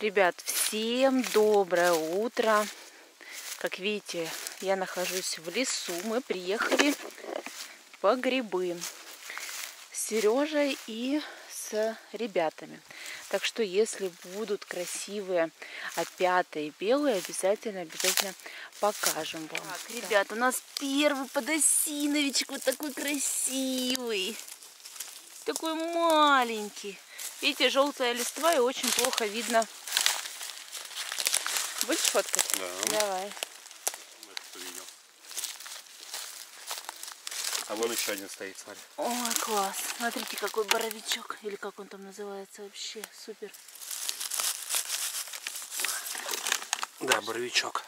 Ребят, всем доброе утро. Как видите, я нахожусь в лесу. Мы приехали по грибы с Сережей и с ребятами. Так что, если будут красивые опята и белые, обязательно, обязательно покажем вам. Так, ребят, у нас первый подосиновичек вот такой красивый. Такой маленький. Видите, желтая листва и очень плохо видно. Будешь фоткать? Да. Давай. А вон еще один стоит, смотри. Ой, класс. Смотрите, какой боровичок. Или как он там называется вообще. Супер. Да, боровичок.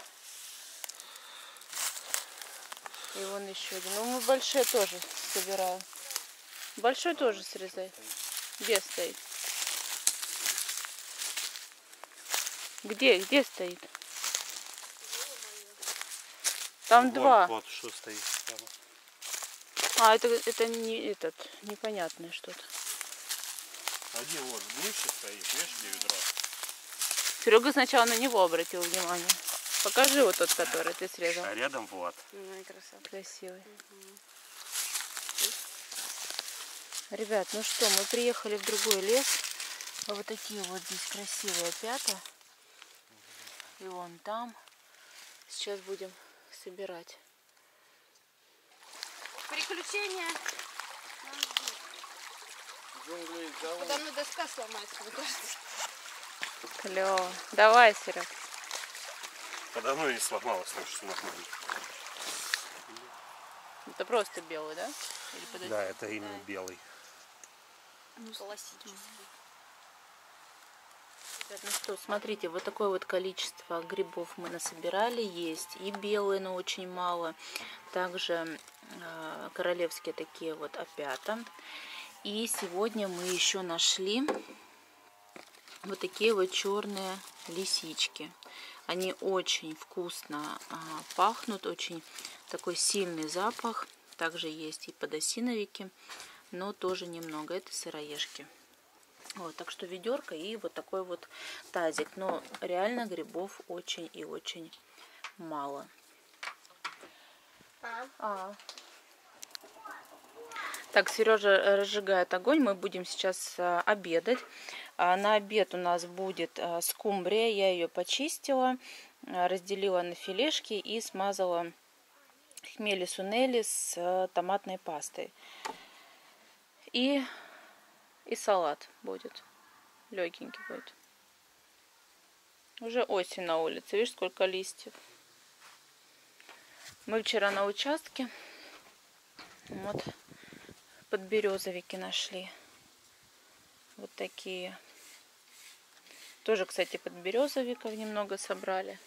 И вон еще один. Ну, мы большие тоже собираем. Большой тоже срезай. Где стоит? Где? Где стоит? Там Вон, два. Вот что стоит. прямо. А, это, это не этот, непонятное что-то. Один вот выше стоит, видишь, где ведро? Серега сначала на него обратил внимание. Покажи вот тот, который ты срезал. А рядом вот. Ну, красота. Красивый. Ребят, ну что, мы приехали в другой лес. А Вот такие вот здесь красивые пята. И вон там. Сейчас будем собирать. Приключения. Подо мной доска сломается, мне кажется. Клево. Давай, Серег. Подо мной не сломалось, так что нормально. Это просто белый, да? Или? Да, это именно белый. Ну, классический. Ну что, смотрите, вот такое вот количество грибов мы насобирали. Есть и белые, но очень мало. Также э, королевские такие вот опята. И сегодня мы еще нашли вот такие вот черные лисички. Они очень вкусно а, пахнут, очень такой сильный запах. Также есть и подосиновики, но тоже немного. Это сыроежки. Вот, так что ведерко и вот такой вот тазик. Но реально грибов очень и очень мало. А. Так, Сережа разжигает огонь. Мы будем сейчас а, обедать. А, на обед у нас будет а, скумбрия. Я ее почистила, разделила на филешки и смазала хмели сунели с томатной пастой. И, и салат будет. Легенький будет. Уже осень на улице. Видишь, сколько листьев. Мы вчера на участке. Вот подберезовики нашли. Вот такие. Тоже, кстати, подберезовиков немного собрали.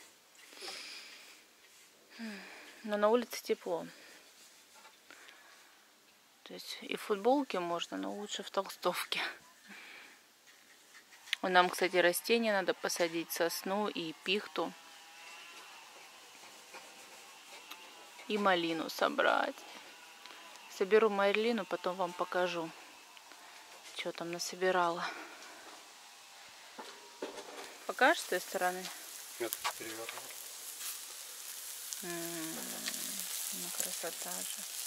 Но на улице тепло. То есть и в футболке можно, но лучше в толстовке. Нам, кстати, растения надо посадить, сосну и пихту. И малину собрать. Соберу малину, потом вам покажу, что там насобирала. Покажешь с той стороны? Нет, перевернул. М, Ну, красота же.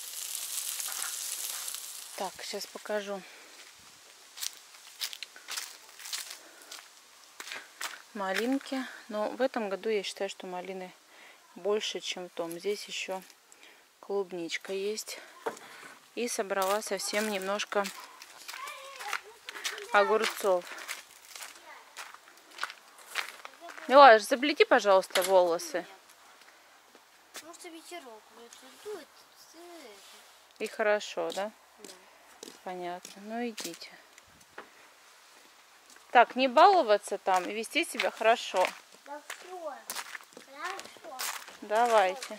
Так, сейчас покажу. Малинки. Но в этом году я считаю, что малины больше, чем в том. Здесь еще клубничка есть. И собрала совсем немножко огурцов. Милаш, заплети, пожалуйста, волосы. Может, ветерок будет дует. И хорошо, да? Понятно. Ну идите. Так, не баловаться там и вести себя хорошо. Хорошо. Хорошо. Давайте.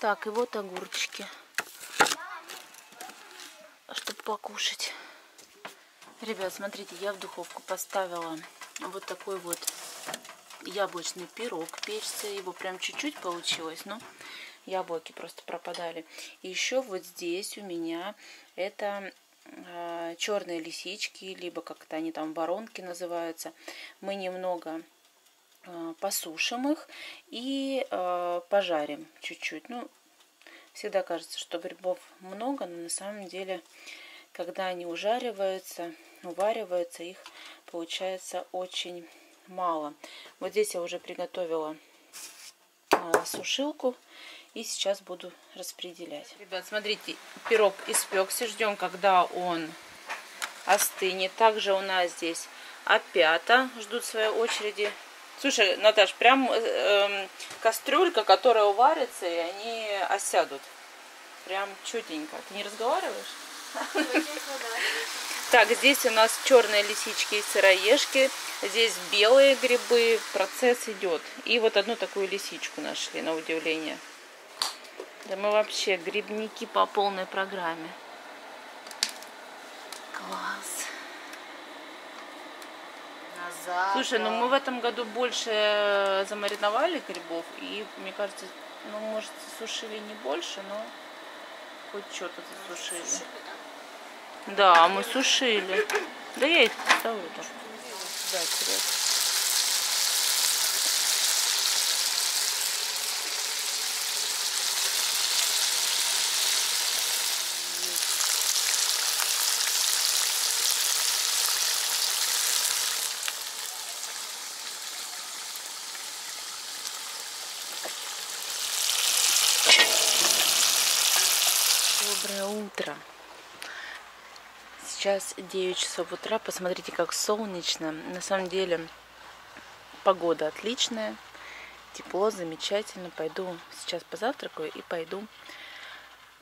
Так, и вот огурчики. Чтобы покушать. Ребят, смотрите, я в духовку поставила вот такой вот яблочный пирог печься. Его прям чуть-чуть получилось, но яблоки просто пропадали. И еще вот здесь у меня это э, черные лисички, либо как-то они там воронки называются. Мы немного э, посушим их и э, пожарим чуть-чуть. Ну, всегда кажется, что грибов много, но на самом деле, когда они ужариваются, увариваются, их получается очень мало. Вот здесь я уже приготовила а, сушилку и сейчас буду распределять. Ребят, смотрите, пирог испекся, ждем, когда он остынет. Также у нас здесь опята ждут своей очереди. Слушай, Наташ, прям э, э, кастрюлька, которая уварится, и они осядут. Прям чутенько. Ты не разговариваешь? Так, здесь у нас черные лисички и сыроежки. Здесь белые грибы. Процесс идет. И вот одну такую лисичку нашли, на удивление. Да мы вообще грибники по полной программе. Класс. Назад. Слушай, ну мы в этом году больше замариновали грибов. И, мне кажется, ну, может, сушили не больше, но хоть что-то засушили. Да, мы сушили. Да я их ставлю так. Да. Доброе утро. Сейчас 9 часов утра. Посмотрите, как солнечно. На самом деле погода отличная. Тепло, замечательно. Пойду сейчас позавтракаю и пойду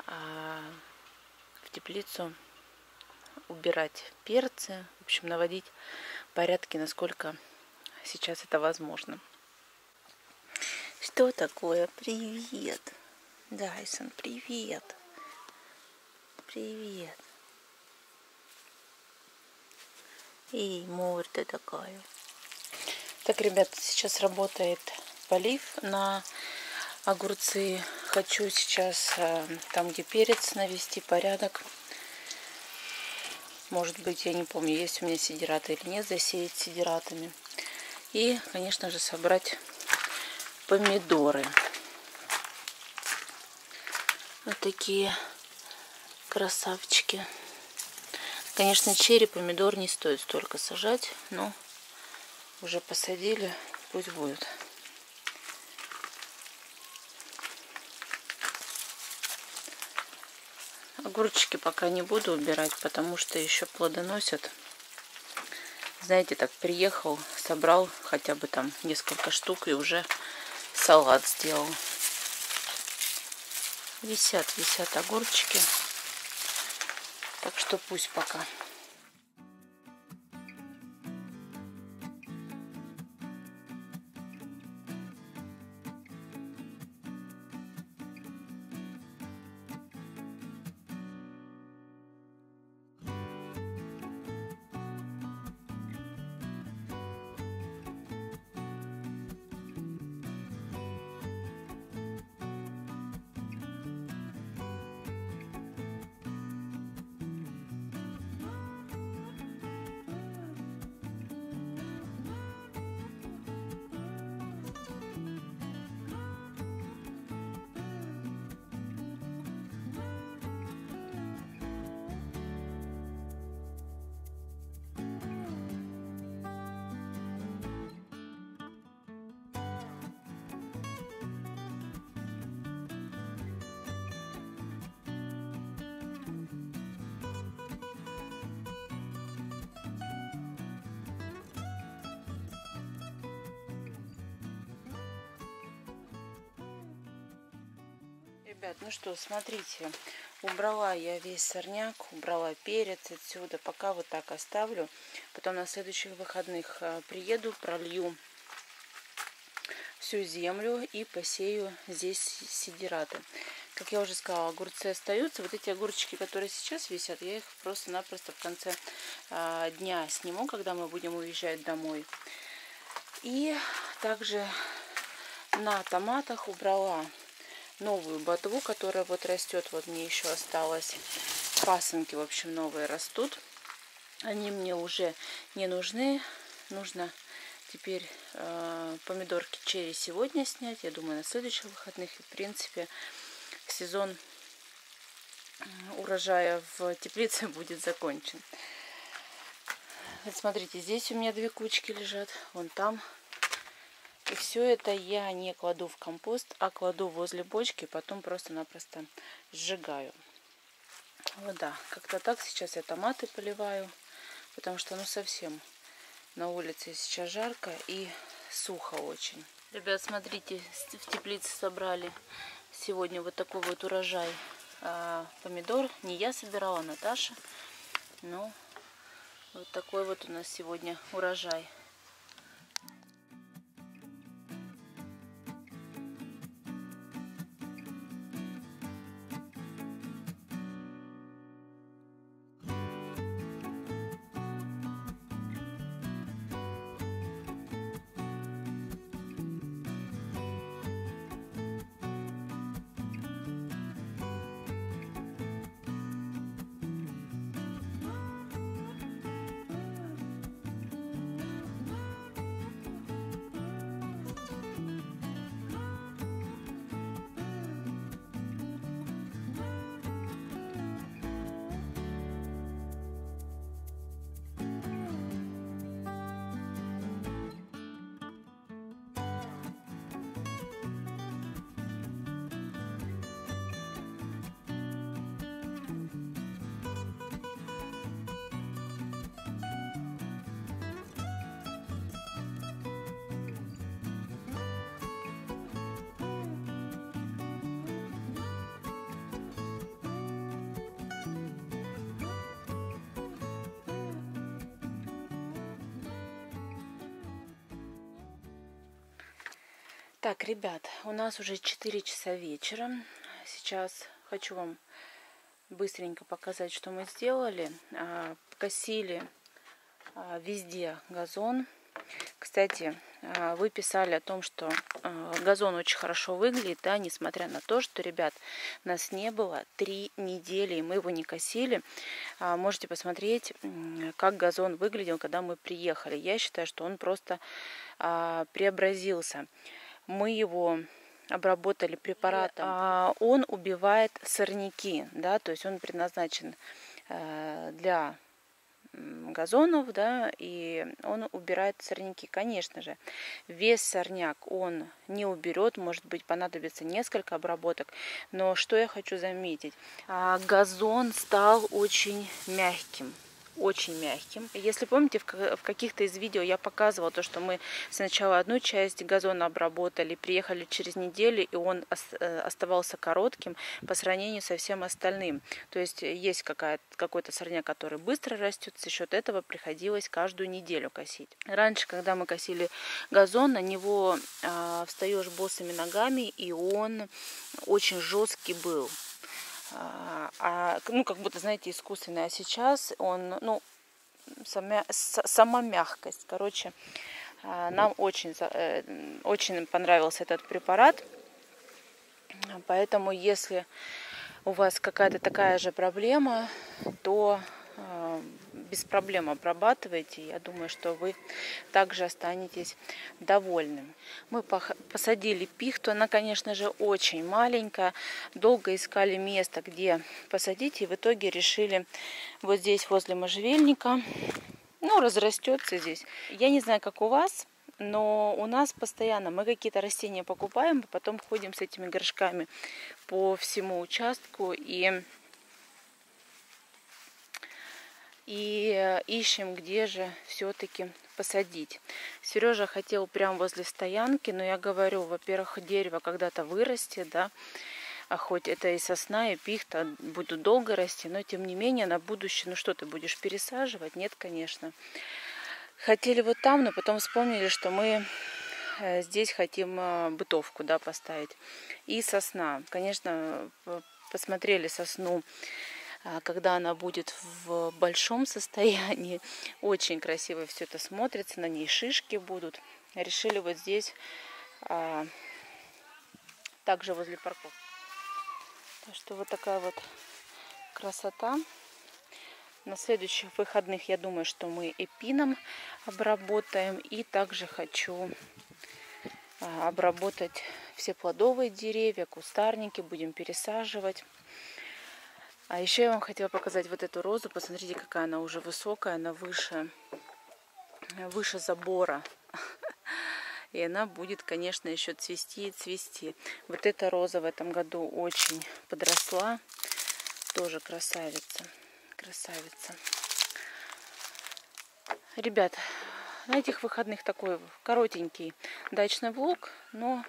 а, в теплицу убирать перцы. В общем, наводить порядки, насколько сейчас это возможно. Что такое? Привет. Дайсон, привет. Привет. И морда такая. Так, ребята, сейчас работает полив на огурцы. Хочу сейчас э, там, где перец, навести порядок. Может быть, я не помню, есть у меня сидираты или нет, засеять сидиратами. И, конечно же, собрать помидоры. Вот такие красавчики. Конечно, черри, помидор не стоит столько сажать, но уже посадили, пусть будет. Огурчики пока не буду убирать, потому что еще плодоносят. Знаете, так приехал, собрал хотя бы там несколько штук и уже салат сделал. Висят, висят огурчики. Что пусть пока. Ребят, ну что, смотрите, убрала я весь сорняк, убрала перец отсюда, пока вот так оставлю. Потом на следующих выходных э, приеду, пролью всю землю и посею здесь сидираты. Как я уже сказала, огурцы остаются. Вот эти огурчики, которые сейчас висят, я их просто-напросто в конце а, дня сниму, когда мы будем уезжать домой. И также на томатах убрала новую ботву, которая вот растет. Вот мне еще осталось. Пасынки, в общем, новые растут. Они мне уже не нужны. Нужно теперь э, помидорки черри сегодня снять. Я думаю, на следующих выходных. И, в принципе, сезон урожая в теплице будет закончен. Вот смотрите, здесь у меня две кучки лежат. Вон там и все это я не кладу в компост, а кладу возле бочки, потом просто-напросто сжигаю. Вот да, как-то так сейчас я томаты поливаю, потому что ну совсем на улице сейчас жарко и сухо очень. Ребят, смотрите, в теплице собрали сегодня вот такой вот урожай а, помидор. Не я собирала, а Наташа. Но вот такой вот у нас сегодня урожай. Так, ребят, у нас уже 4 часа вечера. Сейчас хочу вам быстренько показать, что мы сделали. А, косили а, везде газон. Кстати, а, вы писали о том, что газон очень хорошо выглядит, да, несмотря на то, что, ребят, нас не было три недели, и мы его не косили. Можете посмотреть, как газон выглядел, когда мы приехали. Я считаю, что он просто преобразился мы его обработали препаратом, а он убивает сорняки, да, то есть он предназначен э, для газонов, да, и он убирает сорняки. Конечно же, весь сорняк он не уберет, может быть, понадобится несколько обработок, но что я хочу заметить, а, газон стал очень мягким, очень мягким. Если помните, в каких-то из видео я показывала то, что мы сначала одну часть газона обработали, приехали через неделю, и он э, оставался коротким по сравнению со всем остальным. То есть есть какой-то сорняк, который быстро растет, за счет этого приходилось каждую неделю косить. Раньше, когда мы косили газон, на него э, встаешь босыми ногами, и он очень жесткий был. А, а, ну, как будто, знаете, искусственный. А сейчас он, ну, сама, сама мягкость. Короче, а, нам очень, э, очень понравился этот препарат. Поэтому, если у вас какая-то такая же проблема, то без проблем обрабатываете. Я думаю, что вы также останетесь довольны. Мы посадили пихту. Она, конечно же, очень маленькая. Долго искали место, где посадить. И в итоге решили вот здесь, возле можжевельника. Ну, разрастется здесь. Я не знаю, как у вас, но у нас постоянно мы какие-то растения покупаем, а потом ходим с этими горшками по всему участку и и э, ищем, где же все-таки посадить. Сережа хотел прямо возле стоянки, но я говорю, во-первых, дерево когда-то вырастет, да, а хоть это и сосна, и пихта будут долго расти, но тем не менее на будущее, ну что ты будешь пересаживать? Нет, конечно. Хотели вот там, но потом вспомнили, что мы э, здесь хотим э, бытовку, да, поставить. И сосна. Конечно, посмотрели сосну когда она будет в большом состоянии. Очень красиво все это смотрится, на ней шишки будут. Решили вот здесь, а, также возле парковки. Так что вот такая вот красота. На следующих выходных я думаю, что мы эпином обработаем. И также хочу а, обработать все плодовые деревья, кустарники. Будем пересаживать. А еще я вам хотела показать вот эту розу. Посмотрите, какая она уже высокая. Она выше, выше забора. И она будет, конечно, еще цвести и цвести. Вот эта роза в этом году очень подросла. Тоже красавица. Красавица. Ребят, на этих выходных такой коротенький дачный влог, но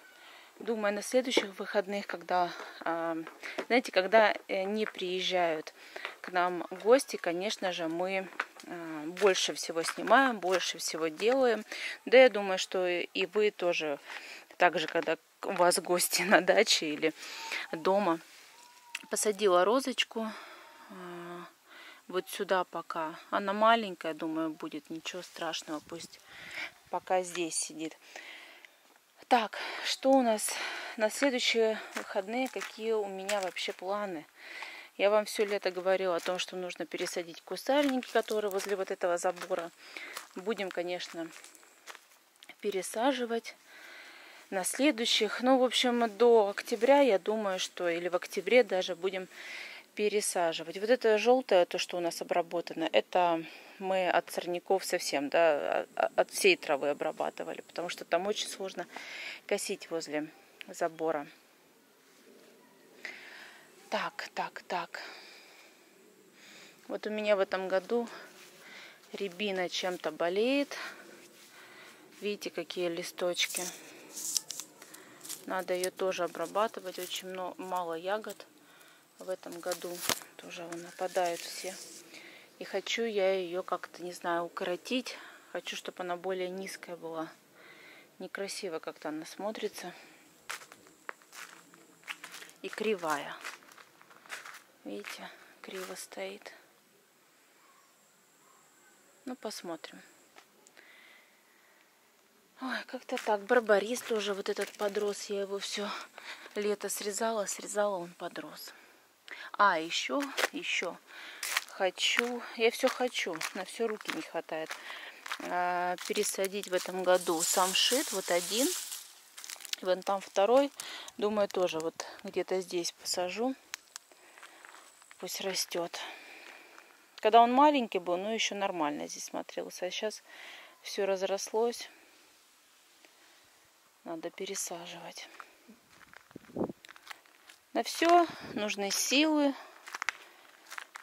думаю, на следующих выходных, когда, знаете, когда э, не приезжают к нам гости, конечно же, мы а, больше всего снимаем, больше всего делаем. Да, я думаю, что и вы тоже, так же, когда у вас гости на даче или дома. Посадила розочку а, вот сюда пока. Она маленькая, думаю, будет ничего страшного, пусть пока здесь сидит. Так, что у нас на следующие выходные, какие у меня вообще планы? Я вам все лето говорила о том, что нужно пересадить кустарники, которые возле вот этого забора. Будем, конечно, пересаживать на следующих. Ну, в общем, до октября, я думаю, что или в октябре даже будем пересаживать. Вот это желтое, то, что у нас обработано, это мы от сорняков совсем, да, от всей травы обрабатывали, потому что там очень сложно косить возле забора. Так, так, так. Вот у меня в этом году рябина чем-то болеет. Видите, какие листочки. Надо ее тоже обрабатывать. Очень много, мало ягод в этом году. Тоже нападают все. И хочу я ее как-то, не знаю, укоротить. Хочу, чтобы она более низкая была. Некрасиво как-то она смотрится. И кривая. Видите, криво стоит. Ну, посмотрим. Ой, как-то так. Барбарис тоже вот этот подрос. Я его все лето срезала, срезала, он подрос. А, еще, еще хочу, я все хочу, на все руки не хватает, а, пересадить в этом году самшит, вот один, вон там второй, думаю тоже вот где-то здесь посажу, пусть растет. Когда он маленький был, ну еще нормально здесь смотрелся, а сейчас все разрослось, надо пересаживать. На все нужны силы,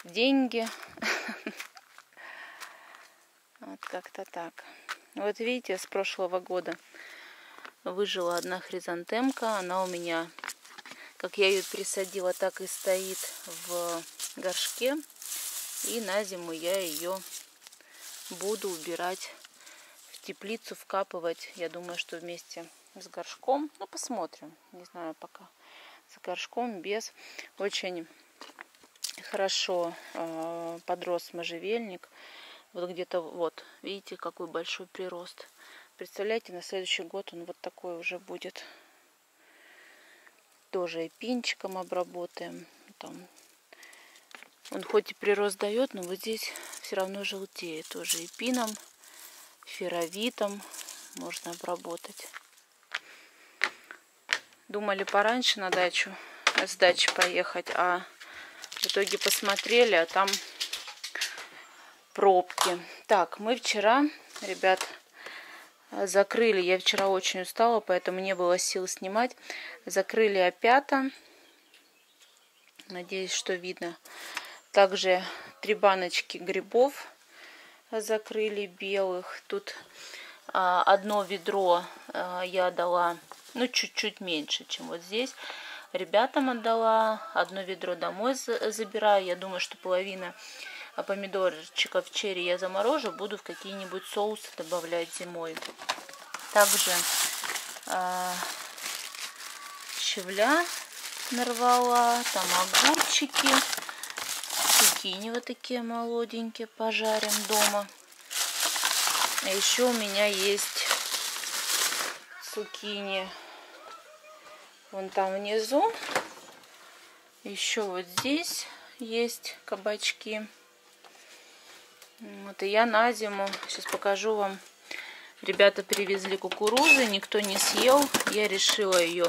деньги. Вот как-то так. Вот видите, с прошлого года выжила одна хризантемка. Она у меня, как я ее пересадила, так и стоит в горшке. И на зиму я ее буду убирать в теплицу, вкапывать. Я думаю, что вместе с горшком. Ну, посмотрим. Не знаю пока. С горшком, без. Очень хорошо э, подрос можжевельник. Вот где-то вот, видите, какой большой прирост. Представляете, на следующий год он вот такой уже будет. Тоже и пинчиком обработаем. Там. Он хоть и прирост дает, но вот здесь все равно желтеет. Тоже и пином, феровитом можно обработать. Думали пораньше на дачу, с дачи поехать, а в итоге посмотрели, а там пробки. Так, мы вчера, ребят, закрыли. Я вчера очень устала, поэтому не было сил снимать. Закрыли опята. Надеюсь, что видно. Также три баночки грибов закрыли белых. Тут а, одно ведро а, я дала, ну, чуть-чуть меньше, чем вот здесь ребятам отдала, одно ведро домой забираю. Я думаю, что половина помидорчиков черри я заморожу, буду в какие-нибудь соусы добавлять зимой. Также э, щавля нарвала, там огурчики, цукини вот такие молоденькие пожарим дома. А еще у меня есть цукини Вон там внизу. Еще вот здесь есть кабачки. Вот и я на зиму, сейчас покажу вам. Ребята привезли кукурузы, никто не съел. Я решила ее,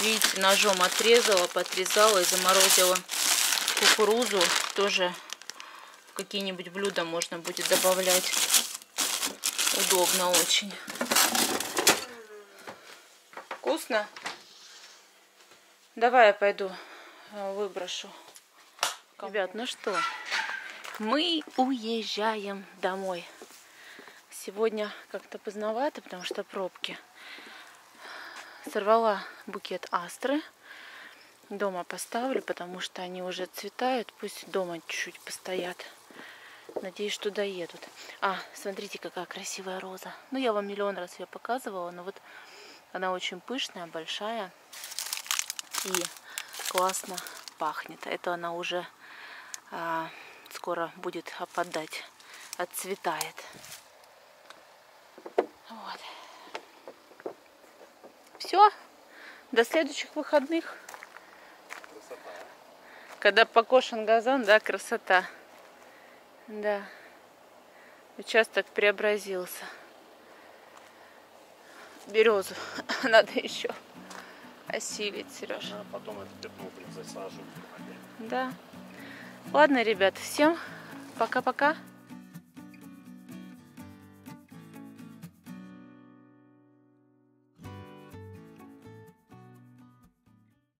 видите, ножом отрезала, подрезала и заморозила кукурузу. Тоже какие-нибудь блюда можно будет добавлять. Удобно очень. Вкусно? Давай я пойду э, выброшу. Ребят, ну что, мы уезжаем домой. Сегодня как-то поздновато, потому что пробки. Сорвала букет астры. Дома поставлю, потому что они уже цветают. Пусть дома чуть-чуть постоят. Надеюсь, что доедут. А, смотрите, какая красивая роза. Ну, я вам миллион раз ее показывала, но вот она очень пышная, большая и классно пахнет. Это она уже а, скоро будет опадать, отцветает. Вот. Все. До следующих выходных. Красота. Когда покошен газон, да, красота. Да. Участок преобразился. Березу надо еще осилить, Сереж. А потом это пятно прям. Да. Ладно, ребят, всем пока-пока.